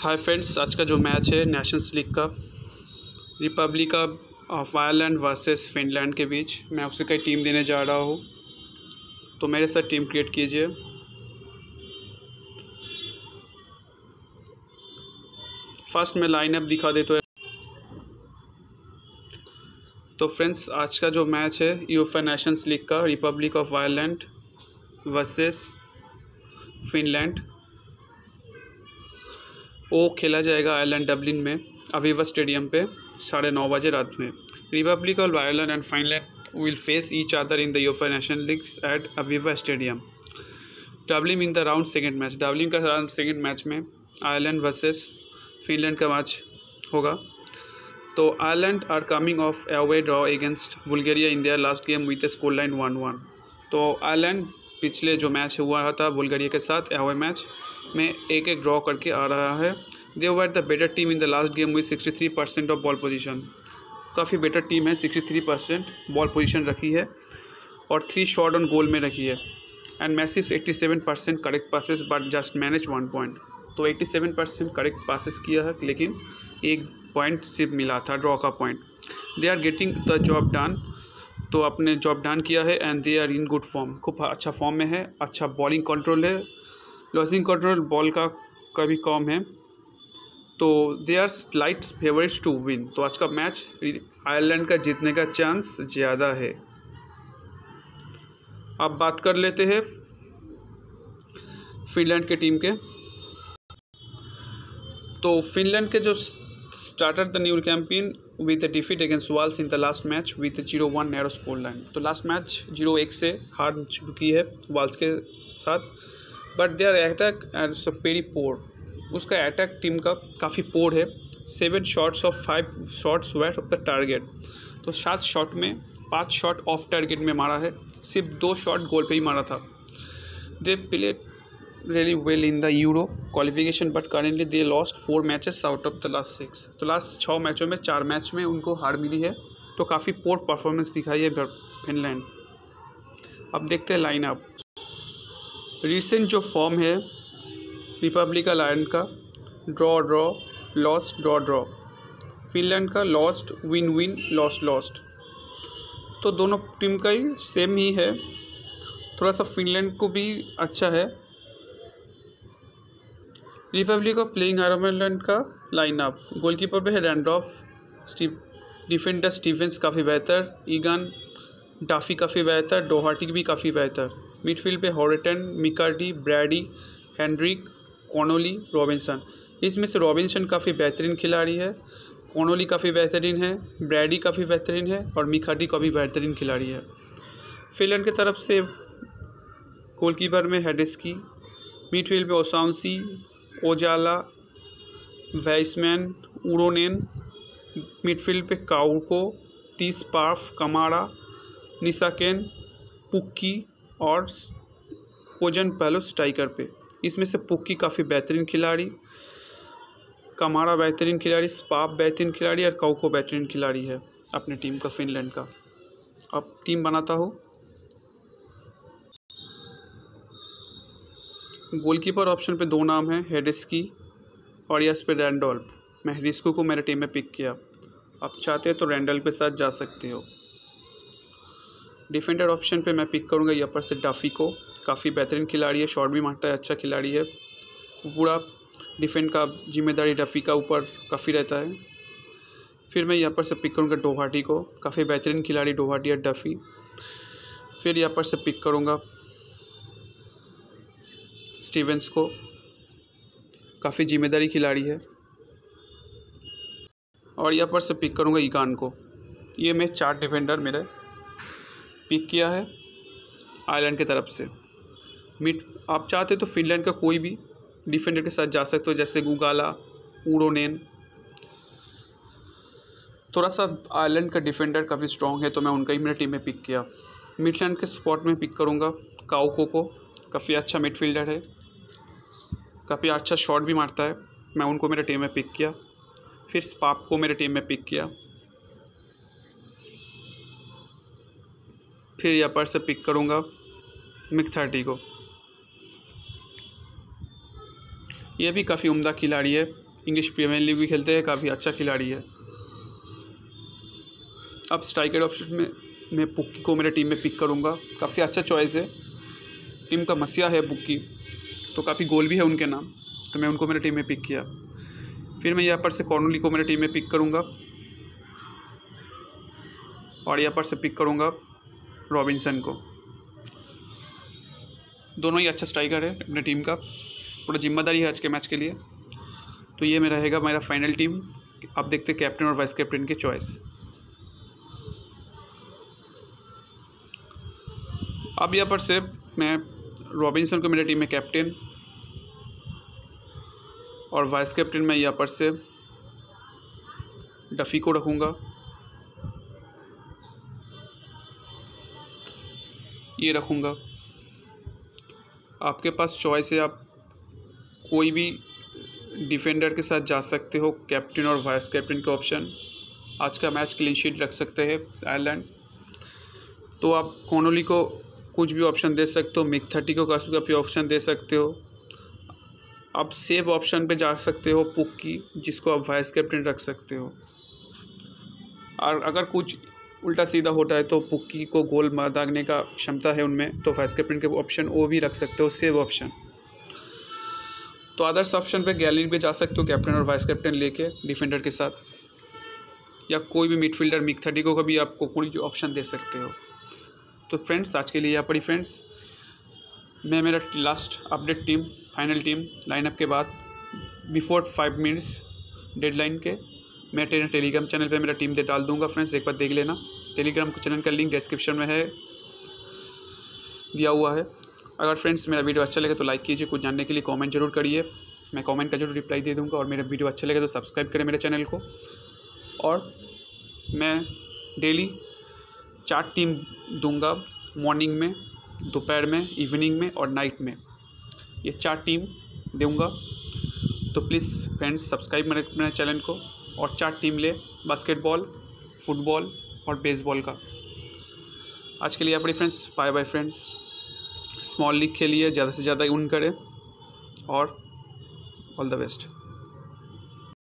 Hi friends आज का जो मैच है नेशंस लीग का Republic of Ireland versus Finland के बीच, मैं उसी का टीम देने जा रहा हूँ। तो मेरे साथ टीम क्रिएट कीजिए। फ़र्स्ट में लाइनअप दिखा देता तो तो फ्रेंड्स आज का जो मैच है यूफा नेशंस लीग का Republic of Ireland versus Finland वो खेला जाएगा आयरलैंड डबलिन में, अवीवा स्टेडियम पे, साढ़े नौ बजे रात में। Republic of Ireland and Finland will face each other in the UEFA national leagues at Aviva stadium. Dublin in the round second match. Dublin का राउंड सेकेंड मैच में Ireland versus Finland का match होगा। तो Ireland are coming off away draw against Bulgaria their last game with score line one one. तो Ireland पिछले जो match हुआ था बुल्गारिया के साथ अवे मैच में एक एक ड्रॉ करके आ रहा है। They were the better team in the last game with sixty three percent of ball position काफ़ी बेटर टीम है sixty three percent ball position रखी है और थ्री शॉट ऑन गोल में रखी है। And massive eighty seven percent correct passes but just manage one point तो eighty seven percent correct passes किया है, लेकिन एक पॉइंट सिर्फ़ मिला था ड्रॉ का point they are getting the job done तो आपने जॉब डन किया है and they are in good form खूब अच्छा फॉर्म में है अच्छा बॉलिंग कंट्रोल है लॉसिंग कंट्रोल बॉल का कभी कम है तो they are light favourites to win तो आज का मैच आयरलैंड का जीतने का चांस ज़्यादा है। अब बात कर लेते हैं फिनलैंड के टीम के। तो फिनलैंड के जो starter the new campaign a defeat against Wales in the last match with a 0-1 narrow score line. तो लास्ट मैच ज़ीरो एक से हार चुकी है वाल्स के साथ। But they are attack and very poor उसका अटैक टीम का काफ़ी पोर है। Seven shots of five shots wide of the target तो सात शॉट में पाँच शॉट ऑफ़ टारगेट में मारा है। सिर्फ़ दो शॉट गोल पे ही मारा था। They play really well in the Euro qualification, but currently they lost four matches out of the last six. तो लास्ट छः मैचों में, चार मैच में उनको हार मिली है। तो काफ़ी पोर परफॉर्मेंस दिखाई है फिनलैंड अब देखते हैं लाइन अप रिसेंट जो फॉर्म है रिपब्लिकन आयरलैंड का draw draw lost draw draw Finland का lost win win lost lost तो दोनों टीम का ही सेम ही है। थोड़ा सा फिनलैंड को भी अच्छा है। रिपब्लिक ऑफ़ प्लेइंग आयरलैंड का लाइनअप गोलकीपर पे है रैंडॉफ स्टीव डिफेंडर स्टीवेंस काफ़ी बेहतर ईगन डाफी काफ़ी बेहतर डोहाटी भी काफ़ी बेहतर. मिडफील्ड पे हॉरेटन McCarthy Brady Hendrick Connolly Robinson इसमें से रॉबिन्सन काफ़ी बेहतरीन खिलाड़ी है कॉनोली काफ़ी बेहतरीन है ब्रैडी काफ़ी बेहतरीन है और मिकार्डी काफ़ी बेहतरीन खिलाड़ी है. फिनलैंड की तरफ़ से गोलकीपर में हेडिस्की मिडफील्ड पे ओसाउंसी ओजाला, वैसमैन उरोनेन मिडफील्ड पे काउको, टी स्पार्फ, कमारा, निसाकेन, पुक्की और ओजन पहलो स्ट्राइकर पे। इसमें से पुक्की काफ़ी बेहतरीन खिलाड़ी, कमारा बेहतरीन खिलाड़ी स्पाप बेहतरीन खिलाड़ी और काउको बेहतरीन खिलाड़ी है अपने टीम का, फिनलैंड का। अब टीम बनाता हो। गोलकीपर ऑप्शन पे दो नाम हैं, हेडिस्की और यस पे रैंडोल्फ। मैं हेडिस्को को मेरे टीम में पिक किया। आप चाहते हो तो रैंडल के साथ जा सकते हो। डिफेंडर ऑप्शन पे मैं पिक करूँगा यहाँ पर से डाफ़ी को। काफ़ी बेहतरीन खिलाड़ी है, शॉट भी मारता है अच्छा खिलाड़ी है। पूरा डिफेंड का ज़िम्मेदारी डफ़ी का ऊपर काफ़ी रहता है। फिर मैं यहाँ पर से पिक करूँगा डोहाटी को। काफ़ी बेहतरीन खिलाड़ी डोहाटी और डफ़ी। फिर यहाँ पर से पिक करूँगा स्टीवेंस को। काफ़ी ज़िम्मेदारी खिलाड़ी है। और यहाँ पर से पिक करूँगा ईकान को। ये मैं चार डिफेंडर मेरे पिक किया है आयरलैंड की तरफ़ से। मिड आप चाहते तो फिनलैंड का कोई भी डिफेंडर के साथ जा सकते हो, जैसे गुगाला उड़ोनेन थोड़ा सा आयरलैंड का डिफेंडर काफ़ी स्ट्रॉन्ग है तो मैं उनका ही मेरे टीम में पिक किया। मिडलैंड के स्पॉट में पिक करूँगा काउको को। काफ़ी अच्छा मिडफील्डर है। काफ़ी अच्छा शॉट भी मारता है। मैं उनको मेरे टीम में पिक किया। फिर स्पाप को मेरे टीम में पिक किया। फिर यहाँ पर से पिक करूँगा मिक थर्टी को। ये भी काफ़ी उम्दा खिलाड़ी है। इंग्लिश प्रीमियर लीग भी खेलते हैं। काफ़ी अच्छा खिलाड़ी है। अब स्ट्राइकर ऑप्शन में मैं पुक्की को मेरे टीम में पिक करूँगा। काफ़ी अच्छा चॉइस है। टीम का मसिया है बुक की तो काफ़ी गोल भी है उनके नाम तो मैं उनको मेरे टीम में पिक किया। फिर मैं यहाँ पर से कॉर्नली को मेरे टीम में पिक करूँगा और यहाँ पर से पिक करूँगा रॉबिन्सन को। दोनों ही अच्छा स्ट्राइकर है अपने टीम का, पूरा ज़िम्मेदारी है आज के मैच के लिए। तो ये मेरा रहेगा मेरा फाइनल टीम आप देखते कैप्टन और वाइस कैप्टन की चॉइस अब यहाँ पर से मैं रॉबिन्सन को मेरे टीम में कैप्टन और वाइस कैप्टन मैं यहाँ पर से डफ़ी को रखूँगा। ये रखूँगा। आपके पास चॉइस है, आप कोई भी डिफेंडर के साथ जा सकते हो कैप्टन और वाइस कैप्टन के ऑप्शन आज का मैच क्लीन शीट रख सकते हैं आयरलैंड तो आप कोनोली को कुछ भी ऑप्शन दे सकते हो मिक थर्टी को काफ़ी ऑप्शन दे सकते हो। आप सेव ऑप्शन पे जा सकते हो पुक की जिसको आप वाइस कैप्टन रख सकते हो। और अगर कुछ उल्टा सीधा होता है तो पुक्की को गोल दागने का क्षमता है उनमें तो वाइस कैप्टन के ऑप्शन वो भी रख सकते हो सेव ऑप्शन तो अदर्स ऑप्शन पे गैलरी पे जा सकते हो कैप्टन और वाइस कैप्टन लेके डिफेंडर के साथ। या कोई भी मिडफील्डर मिक थर्टी को कभी आपको कोई ऑप्शन दे सकते हो। तो फ्रेंड्स, आज के लिए यहाँ पड़ी फ्रेंड्स। मैं, मेरा last update team final team lineup के बाद बिफोर फाइव मिनट्स डेडलाइन के, मैं टेन टेलीग्राम चैनल पे मेरा टीम दे डाल दूँगा फ्रेंड्स, एक बार देख लेना। टेलीग्राम चैनल का लिंक डिस्क्रिप्शन में है, दिया हुआ है। अगर फ्रेंड्स, मेरा वीडियो अच्छा लगे तो लाइक कीजिए, कुछ जानने के लिए कमेंट ज़रूर करिए। मैं कमेंट का ज़रूर रिप्लाई दे दूँगा और मेरा वीडियो अच्छा लगे तो सब्सक्राइब करें मेरे चैनल को। और मैं डेली चार टीम दूँगा मॉर्निंग में, दोपहर में इवनिंग में और नाइट में। ये चार टीम दूँगा तो प्लीज़ फ्रेंड्स सब्सक्राइब मेरे मेरे चैनल को और चार टीम ले बास्केटबॉल फुटबॉल और बेसबॉल का। आज के लिए अपनी friends bye bye friends small league खेलिए, ज़्यादा से ज़्यादा उन करें और ऑल द बेस्ट